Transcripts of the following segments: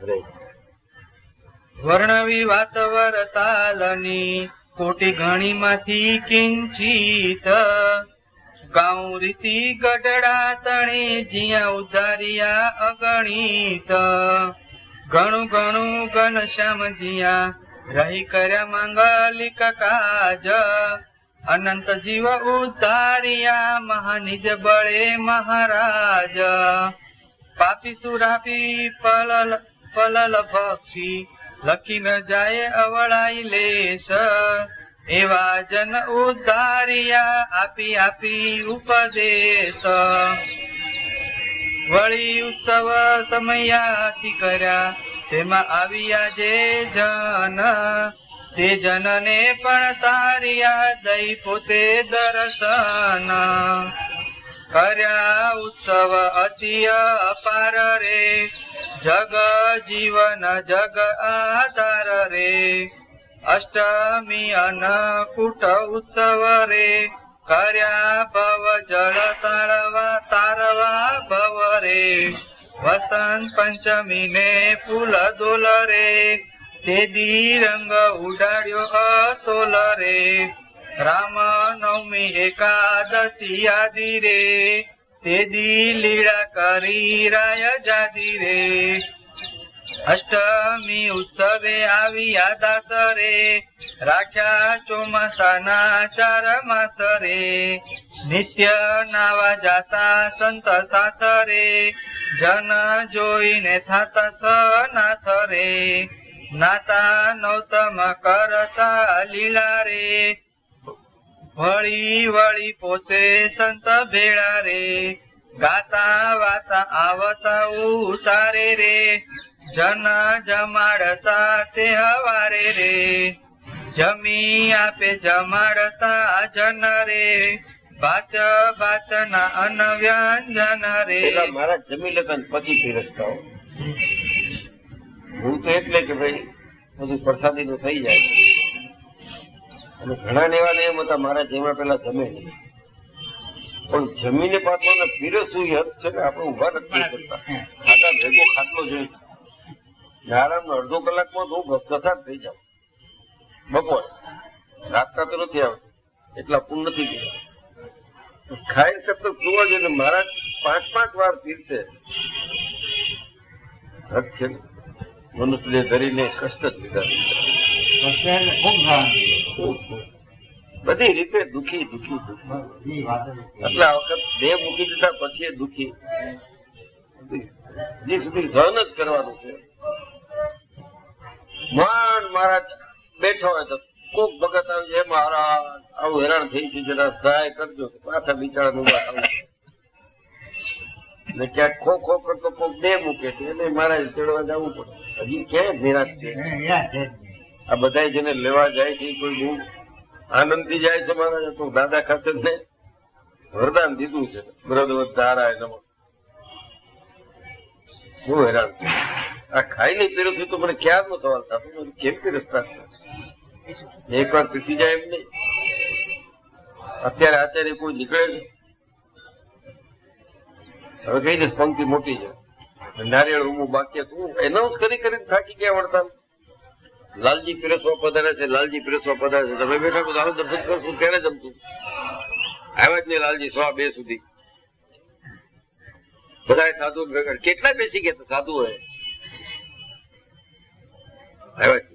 રે વર્ણવી વાત વરતાલની કોટી ઘણીમાંથી કિંચિત ગાઉ રીતિ ગઢડા તણી જ્યાં ઉધારિયા અગણિત ઘણું ઘણું ઘનશ્યામ જ્યાં રહી કર્યા માંગલિક કાજ અનંત જીવ ઉદ્ધારિયા મહાનિજ બળે મહારાજ પાપી સુરાપી પલલ પલલ પક્ષી લખી ન જાય અવળાઈ લેશ. એવા જન ઉદ્ધારિયા આપી આપી ઉપદેશ. વળી ઉત્સવ સમયાથી કર્યા, તેમાં આવ્યા જે જન. તે જનને પણ તારિયા દઈ પોતે દર્શન. કર્યા ઉત્સવ અતિ અપાર રે. જગ જીવન જગ આધાર રે અષ્ટમી અન્નકૂટ ઉત્સવ રે કર્યા ભવ જળ તાળવા તારવા ભવ રે વસંત પંચમી ને ફૂલ દોલ રે તેદી રંગ ઉડાડ્યો અતોલ રે રામ નવમી એકાદશી આદિ રે તે દી લીળા કરી રાય જાદી રે. અષ્ટમી ઉત્સવે આવ્યા દાસ રે રાખ્યા ચોમાસાના ચાર માસ રે નિત્ય નાવા જાતા સંત સાથ રે જન જોઈને થાતા સનાથ રે નાતા નૌતમ કરતા લીલા રે વળી વળી પોતે સંત ભેળા રે. ગાતા વાતા આવતા ઉતારે રે. જન જમાડતા તે હવારે રે. જમી આપે જમાડતા જન રે. ભાત ભાત ના અન વ્યંજન રે મારા જમી લેતા પછી ફેરસતા હો. તો એટલે કે ભાઈ, બધું પ્રસાદી નું થઈ જાય. અને ઘણા ને એવા ને એમ હતા મારા જેમાં પેલા જમે નહીં. પણ જમીને પાછો ને પીરસવું એ હદ છે ને? આપણે ઊભા નથી શકતા. ખાતા ભેગો ખાટલો જોઈ. આરામ અડધો કલાકમાં તો ઘસઘસાટ થઈ જાવ બપોર રાસ્તા તો નથી આવતી. એટલા પૂર્ણ નથી ગયા ખાઈ કરતા જોવા જોઈએ ને મારા પાંચ પાંચ વાર પીરસે. હદ છે ને. મનુષ્યને ધરીને કષ્ટ જ લીધા બધી રીતે દુખી દુખી દુખી. આ વખત દેહ મૂકી દીધા, પછી દુખી. હજી સુધી સહન જ કરવાનું છે. માંડ મહારાજ બેઠો હોય તો કોક વખત આવી જાય મહારાજ, આવું હેરાન થઈ છે, જરા સહાય કરજો. પાછા બિચારા ઊભા થવું ને ક્યાંક ખો ખો કરતો કોક દે મૂકે છે, એને મહારાજ ચડવા જવું પડે. હજી ક્યાંય નિરાશ છે. આ બધા જેને લેવા જાય છે કોઈ બહુ આનંદથી જાય છે મહારાજ તો દાદા ખાતર ને વરદાન દીધું છે. બ્રદવત ધારા નમઃ. બહુ હેરાન છે. આ ખાઈ નહીં પીરસ્યું તો મને ક્યારનો સવાલ થતો? કેમ પીરસતા? એક વાર પીસી જાય એમ નહીં. અત્યારે આચાર્ય કોઈ નીકળે છે હવે કઈ દઈશ પંક્તિ મોટી છે. નારિયેળ ઊભું બાકી હતું. એનાઉન્સ કરી કરીને થાકી ગયા વળતા લાલજી પીરસવા પધારે છે લાલજી પીરસવા પધારે છે. તમે બેઠા તો દર્શન કરશું ક્યારે જમતું આવ્યા જ નહીં લાલજી સવા બે સુધી. બધા સાધુ કેટલા બેસી ગયા સાધુ હોય આવ્યા જ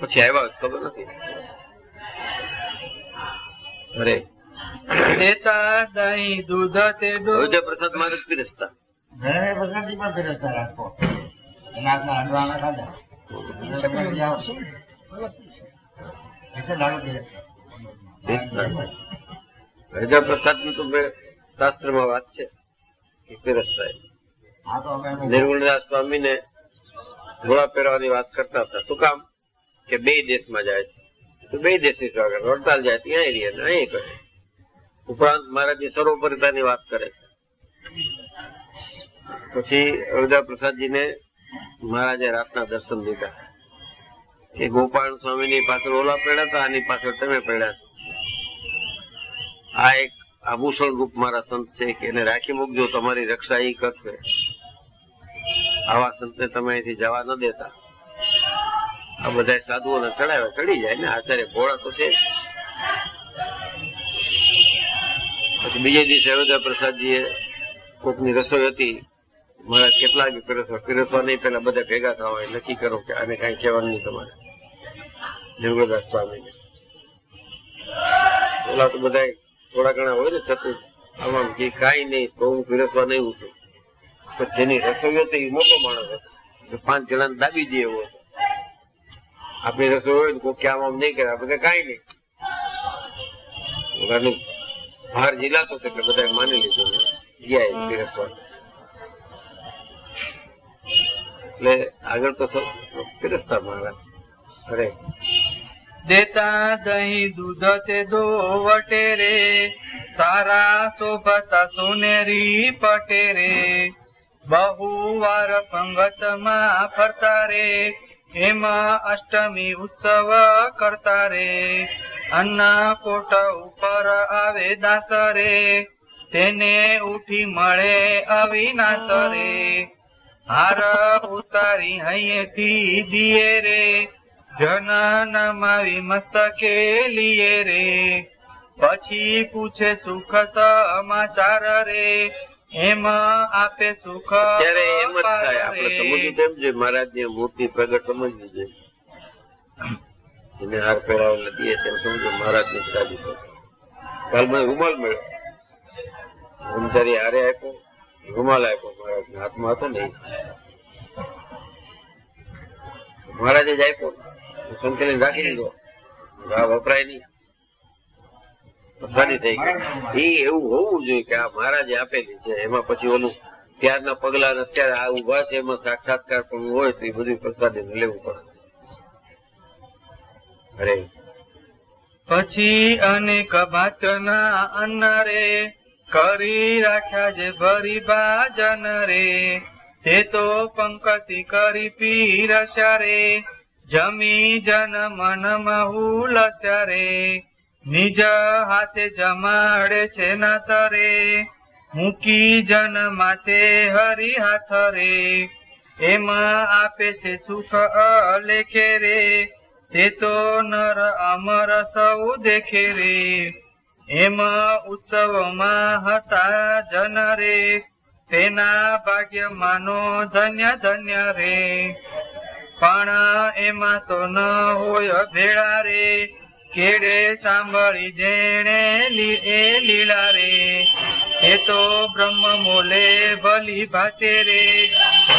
પછી આવ્યા ખબર નથી. અરે. દેતા દહીં દૂધ તે દૂધ. પ્રસાદ જ પીરસતા. પ્રસાદી પણ રાખો. ખાધા. પ્રસાદની તો બે- શાસ્ત્રમાં વાત છે નિર્ગુણદાસ સ્વામી ને ધોળા પહેરવાની વાત કરતા હતા. શું કામ? કે બે દેશમાં જાય છે. તો બે દેશની સેવા કરે. વડતાલ જાય ત્યાં રહે ને અહીં કરે. ઉપરાંત મહારાજની સર્વોપરિતાની વાત કરે છે. પછી અયોધ્યા પ્રસાદજીને મહારાજે રાતના દર્શન દીધા. કે ગોપાલ સ્વામીની પાછળ ઓલા પડ્યા હતા, આની પાછળ તમે પડ્યા છો. આ એક આભૂષણ રૂપ મારા સંત છે કે એને રાખી મૂકજો, તમારી રક્ષા એ કરશે. આવા સંતને તમે અહીંથી જવા ન દેતા. આ બધા સાધુઓને ચડાવે ચડી જાય ને, આચાર્ય ઘોડા તો છે પછી બીજે દિવસે અયોધ્યા પ્રસાદજીએ કોકની રસોઈ હતી. મારા કેટલા પીરસવા પીરસવા નહીં પેલા બધા ભેગા થવા નક્કી કરો કે આને કઈ કહેવાનું નહીં તમારે. નિર્ગુણદાસ સ્વામીને. ઓલા તો બધા થોડા ઘણા હોય ને છતું, આમાં જે કાંઈ નહીં, તો હું પીરસવા નહીં ઉઠું. પણ જેની રસોઈ હતી એ મોટો માણસ હતો. પાંચ જણાને દાબી દે એવો હતો. આપણી રસોઈ હોય ને કોઈ કે આમ નહીં કરે, આપણે કાંઈ નહીં. ઓલાનું બહાર જીલાતો એટલે બધા માની લીધું. ગયા પીરસવા. એટલે આગળ તો સૌ પીરસતા મહારાજ અરે દેતા દહીં દૂધ તે દો વટેરે સારા શોભતા સોનેરી પટે રે. બહુ વાર પંગતમાં ફરતા રે. એમાં અષ્ટમી ઉત્સવ કરતા રે. અન્નકોટ ઉપર આવે દાસ રે તેને ઉઠી મળે અવિનાશ રે. હાર ઉતારી અહીંથી દિયે રે. જન નમાવી મસ્તકે લીએ રે. પછી પૂછે સુખ સમાચાર રે. એમાં આપે સુખ ત્યારે એમ જ થાય આપણે સમજવું કેમ છે? મહારાજની મૂર્તિ પ્રગટ સમજવી છે. એને હાર પહેરાવેલા દઈએ તેમ સમજો મહારાજની પર. કાલ મને રૂમાલ મળ્યો. બ્રહ્મચારી હારે આપ્યો રૂમાલ આપ્યો મહારાજ હાથમાં હતો ને મહારાજે જ આપ્યો. સંકલિત રાખી દીધો. આ વપરાય નહીં. સારી થઈ ગઈ. એ એવું હોવું જોઈએ કે આ મહારાજે આપેલી છે. એમાં પછી ઓલું ત્યારના પગલા અત્યારે આ ઊભા છે એમાં સાક્ષાત્કાર પણ હોય તો એ બધું પ્રસાદી લેવું પડે. અરે. પછી અનેક ભાતના અન્ન રે કરી રાખ્યા જે ભરી ભાજન રે તે તો પંકતિ કરી પીરસ્યા રે. જમી જન મન હુલસ્યા રે નિજ હાથે જમાડે છે ન તરે, મૂકી જન માથે હરી હાથ રે એમાં આપે છે સુખ અલેખે રે, તે તો નર અમર સૌ દેખે રે, એમાં ઉત્સવમાં હતા જન રે, તેના ભાગ્ય માનો ધન્ય ધન્ય રે. પણ એમાં તો ન હોય ભેળા રે. કેડે સાંભળી જેણે એ લીલા રે. એ તો બ્રહ્મ મોલે ભલી ભાતે રે.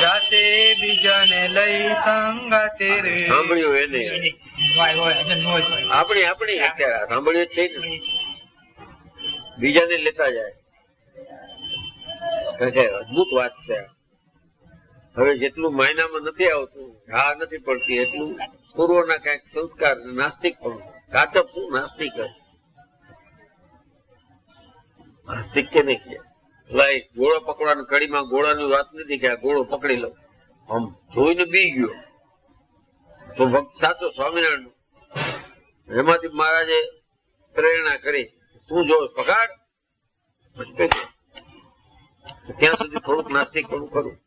જાસે બીજાને લઈ સંગાતે રે. સાંભળ્યું એને. આપણી આપણી અત્યારે સાંભળ્યું છે ને? બીજાને લેતા જાય. અદભુત વાત છે. હવે જેટલું માયનામાં નથી આવતું, હા નથી પડતી, એટલું પૂર્વના કંઈક સંસ્કાર નાસ્તિક પણ કાચપ શું નાસ્તિક નાસ્તિક કે નહીં કે લાઈ ગોળો પકડવાની કડીમાં ગોળાની વાત નથી કે ગોળો પકડી લો આમ જોઈને બી ગયો. તો ભક્ત સાચો સ્વામિનારાયણ. એમાંથી મહારાજે પ્રેરણા કરી, તું જો પગાડ ત્યાં સુધી થોડુંક નાસ્તિક પણ કરું.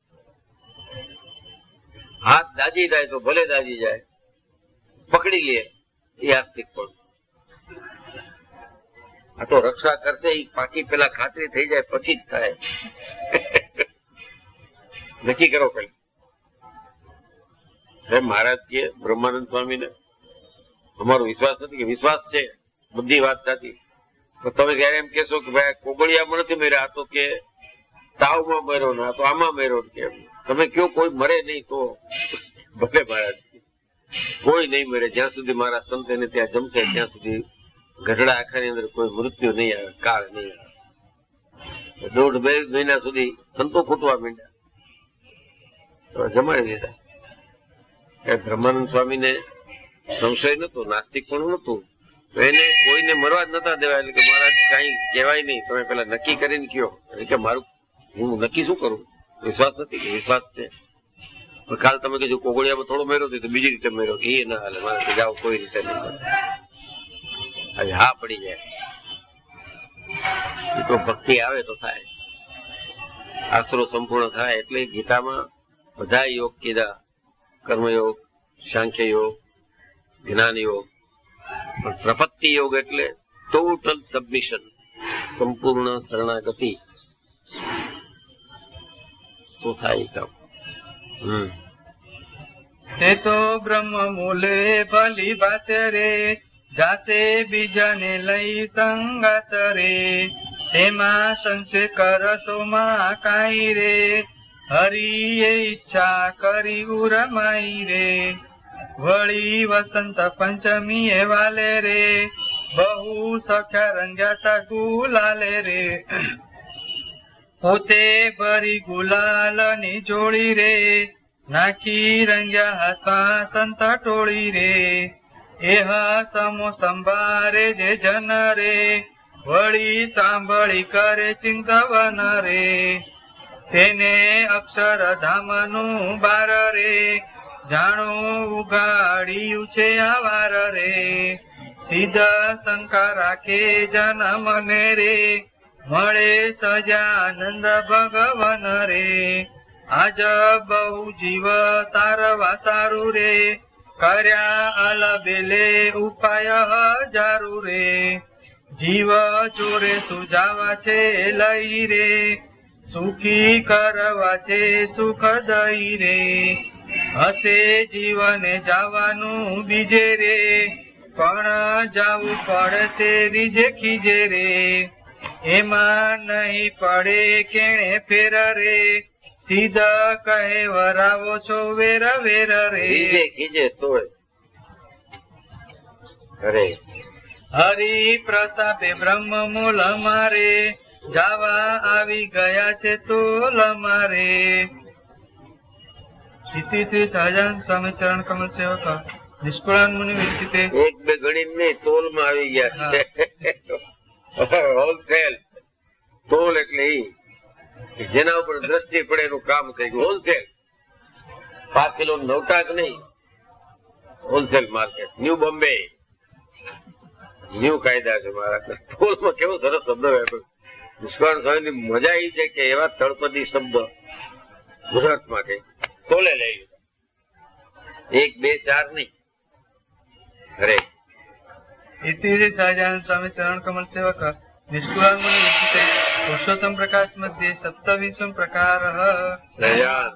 હાથ દાજી જાય તો ભલે દાજી જાય. પકડી લે. એ આસ્તિક પણ. આ તો રક્ષા કરશે એ પાકી પેલા ખાતરી થઈ જાય, પછી જ થાય. નક્કી કરો પેલા હે મહારાજ કે, બ્રહ્માનંદ સ્વામીને, અમારો વિશ્વાસ નથી કે વિશ્વાસ છે, બધી વાત સાચી તો તમે ક્યારે એમ કેશો કે ભાઈ કોગળિયામાં નથી મેર્યા? આ તો કે તાવમાં મર્યો ને, આ તો આમાં મર્યો ને કેમ તમે કયો કોઈ મરે નહીં તો ભલે મહારાજ કોઈ નહીં મરે. જ્યાં સુધી મારા સંત એને ત્યાં જમશે, ત્યાં સુધી ગઢડા આખાની અંદર કોઈ મૃત્યુ નહીં આવે, કાળ નહીં આવે. દોઢ બે મહિના સુધી સંતો ખૂટવા માંડ્યા. જમાડી દીધા. કે બ્રહ્માનંદ સ્વામીને સંશય નતો નાસ્તિક પણ નતું તો એને કોઈને મરવા જ નતા દેવા એટલે કે મહારાજ કઈ કહેવાય નહીં. તમે પેલા નક્કી કરીને કયો એટલે કે મારું, હું નક્કી શું કરું? વિશ્વાસ નથી વિશ્વાસ છે. પણ કાલ તમે કીધું કોગળિયામાં થોડો મેરો તો બીજી રીતે મેરો એ ના હાલે, મારે જાઓ કોઈ રીતે નહીં. આજે હા પડી જાય. એ તો ભક્તિ આવે તો થાય. આશરો સંપૂર્ણ થાય એટલે ગીતામાં બધા યોગ કીધા. કર્મયોગ સાંખ્ય યોગ જ્ઞાન યોગ પણ પ્રપત્તિ યોગ એટલે ટોટલ સબમિશન સંપૂર્ણ શરણાગતિ. તો થાય કામ. હમ. તે તો બ્રહ્મ મૂલે ભલી વાત રે જાસે બીજાને લઈ સંગત રે. તેમાં સંશય કરશો માં કાઈ રે, હરિએ ઈચ્છા કરી ઉરમાઈ રે. વળી વસંત પંચમી એ વાલે રે, બહુ સખ્યા રંગ્યાતા ગુલાલે રે. પોતે ભરી ગુલાલની જોડી રે. નાખી રંગ્યા હાથમાં સંત ટોળી રે. એહા સમો સંભારે જે જન રે. વળી સાંભળી કરે ચિંતવન રે. તેને અક્ષરધામનું બાર રે. જાણું ઉગાડ્યું છે આવાર રે. સીધા શંકા રાખે જન મને રે. મળે સજાનંદ ભગવન રે. આજ બહુ જીવ તારવા સારું રે. કર્યા અલબેલે ઉપાય હજારું રે. જીવ ચોરે સુજાવા છે, લઈ રે. સુખી કરવા છે, સુખ દઈ રે. હશે જીવને જવાનું બીજે રે. પણ જાવું પડશે રીજે ખીજે રે. એમાં નહીં પડે કેણે ફેર રે. સીધા કહે વરાવો છો વેર વેર રે. ખીજે ખીજે તોય. અરે. હરિ પ્રતાપે બ્રહ્મ મૂલ મારે જાવા આવી ગયા છે તોલ મારે સિદ્ધિ શ્રી સહજાન સ્વામી ચરણ કમલ સેવક નિષ્કુળાન મુનિ વિચિતે. એક બે ગણિત તોલ તોલમાં આવી ગયા છે. હોલસેલ તોલ એટલે ઈ જેના ઉપર દ્રષ્ટિ પડે એનું કામ થઈ ગયું. હોલસેલ પાંચ કિલો નવટાક નહીં. Wholesale market new Bombay new કાયદા છે મારા. તોલમાં કેવો સરસ શબ્દ વાપર્યો નિષ્કાળ સ્વામીની મજા એ છે કે એવા તળપદી શબ્દ ગુજરાતમાં કે તોલે લઈ એક, બે, ચાર નહીં. અરે ઇતિ શ્રી स्वामी સ્વામી ચરણ કમળ સેવક નિષ્કુળાન મુનિ વિરચિતે પુરુષોત્તમ પ્રકાશ મધ્યે સપ્તવિંશમ પ્રકાર સહજાન